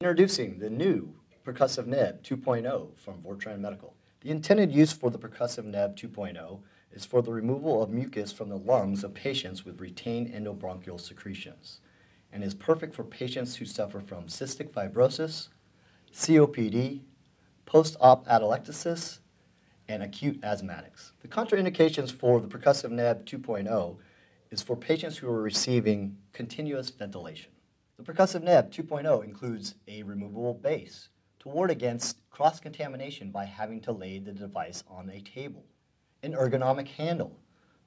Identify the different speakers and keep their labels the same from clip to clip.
Speaker 1: Introducing the new Percussive Neb 2.0 from Vortran Medical. The intended use for the Percussive Neb 2.0 is for the removal of mucus from the lungs of patients with retained endobronchial secretions and is perfect for patients who suffer from cystic fibrosis, COPD, post-op atelectasis, and acute asthmatics. The contraindications for the Percussive Neb 2.0 is for patients who are receiving continuous ventilation. The Percussive Neb 2.0 includes a removable base to ward against cross-contamination by having to lay the device on a table, an ergonomic handle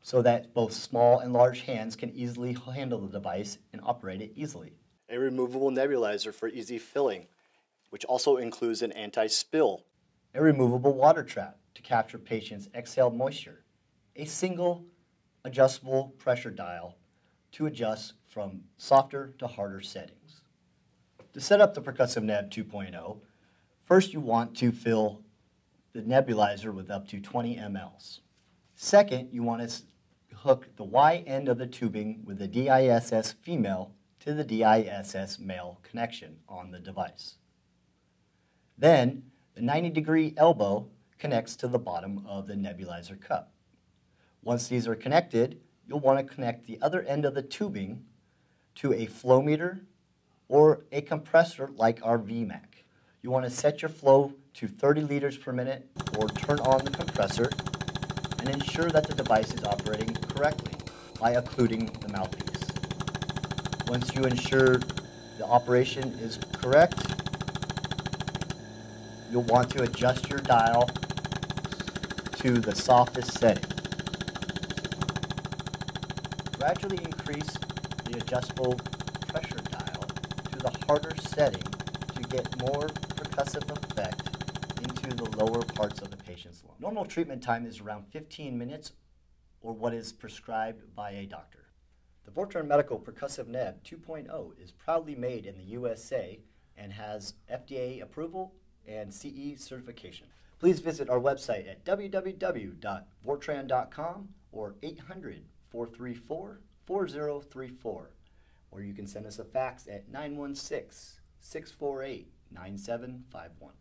Speaker 1: so that both small and large hands can easily handle the device and operate it easily, a removable nebulizer for easy filling, which also includes an anti-spill, a removable water trap to capture patients' exhaled moisture, a single adjustable pressure dial to adjust from softer to harder settings. To set up the Percussive Neb 2.0, first you want to fill the nebulizer with up to 20 mLs. Second, you want to hook the Y end of the tubing with the DISS female to the DISS male connection on the device. Then, the 90 degree elbow connects to the bottom of the nebulizer cup. Once these are connected, you'll want to connect the other end of the tubing to a flow meter or a compressor like our VMAC. You want to set your flow to 30 liters per minute or turn on the compressor and ensure that the device is operating correctly by occluding the mouthpiece. Once you ensure the operation is correct, you'll want to adjust your dial to the softest setting. Gradually increase the adjustable pressure dial to the harder setting to get more percussive effect into the lower parts of the patient's lung. Normal treatment time is around 15 minutes or what is prescribed by a doctor. The Vortran Medical Percussive Neb 2.0 is proudly made in the USA and has FDA approval and CE certification. Please visit our website at www.vortran.com or 800 434 4034, or you can send us a fax at 916 648 9751.